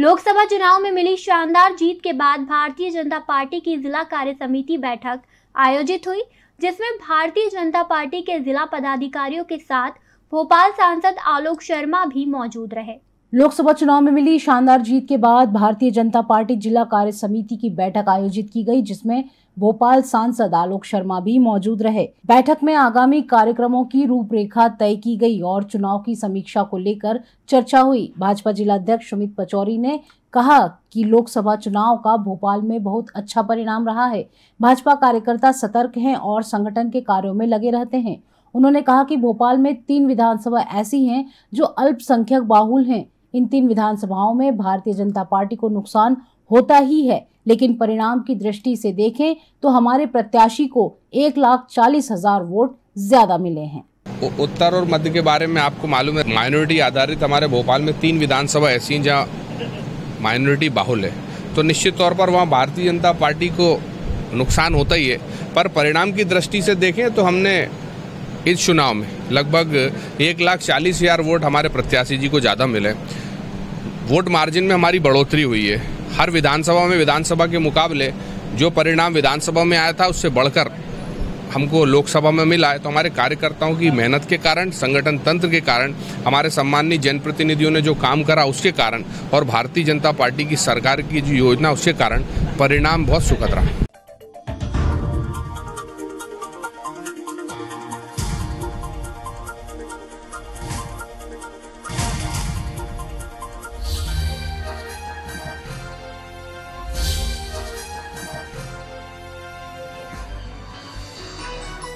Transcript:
लोकसभा चुनाव में मिली शानदार जीत के बाद भारतीय जनता पार्टी की जिला कार्य समिति बैठक आयोजित हुई, जिसमें भारतीय जनता पार्टी के जिला पदाधिकारियों के साथ भोपाल सांसद आलोक शर्मा भी मौजूद रहे। लोकसभा चुनाव में मिली शानदार जीत के बाद भारतीय जनता पार्टी जिला कार्य समिति की बैठक आयोजित की गई, जिसमें भोपाल सांसद आलोक शर्मा भी मौजूद रहे। बैठक में आगामी कार्यक्रमों की रूपरेखा तय की गई और चुनाव की समीक्षा को लेकर चर्चा हुई। भाजपा जिला अध्यक्ष सुमित पचौरी ने कहा कि लोकसभा चुनाव का भोपाल में बहुत अच्छा परिणाम रहा है। भाजपा कार्यकर्ता सतर्क हैं और संगठन के कार्यों में लगे रहते हैं। उन्होंने कहा कि भोपाल में तीन विधानसभा ऐसी हैं जो अल्पसंख्यक बाहुल हैं। इन तीन विधानसभाओं में भारतीय जनता पार्टी को नुकसान होता ही है, लेकिन परिणाम की दृष्टि से देखें तो हमारे प्रत्याशी को एक लाख चालीस हज़ार वोट ज़्यादा मिले हैं। उत्तर और मध्य के बारे में आपको मालूम है, माइनॉरिटी आधारित हमारे भोपाल में तीन विधानसभा ऐसी हैं जहाँ माइनॉरिटी बाहुल है। तो निश्चित तौर पर वहाँ भारतीय जनता पार्टी को नुकसान होता ही है, पर परिणाम की दृष्टि से देखें तो हमने इस चुनाव में लगभग एक लाख चालीस हज़ार वोट हमारे प्रत्याशी जी को ज़्यादा मिले। वोट मार्जिन में हमारी बढ़ोतरी हुई है। हर विधानसभा में विधानसभा के मुकाबले जो परिणाम विधानसभा में आया था उससे बढ़कर हमको लोकसभा में मिला है। तो हमारे कार्यकर्ताओं की मेहनत के कारण, संगठन तंत्र के कारण, हमारे सम्मानीय जनप्रतिनिधियों ने जो काम करा उसके कारण और भारतीय जनता पार्टी की सरकार की जो योजना, उसके कारण परिणाम बहुत सुखद रहा।